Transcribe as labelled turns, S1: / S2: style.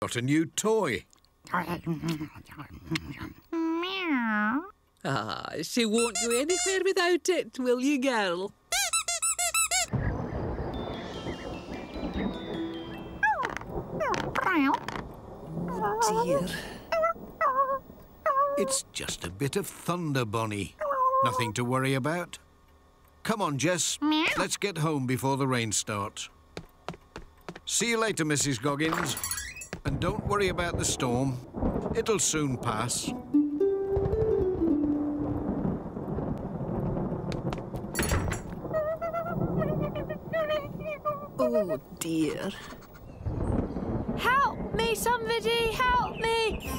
S1: got a new toy.
S2: Ah, she won't go anywhere without it, will you, girl? Oh, dear.
S1: It's just a bit of thunder, Bonnie. Nothing to worry about. Come on, Jess. Let's get home before the rain starts. See you later, Mrs. Goggins. And don't worry about the storm. It'll soon pass.
S2: Oh, dear.
S3: Help me, somebody, help me!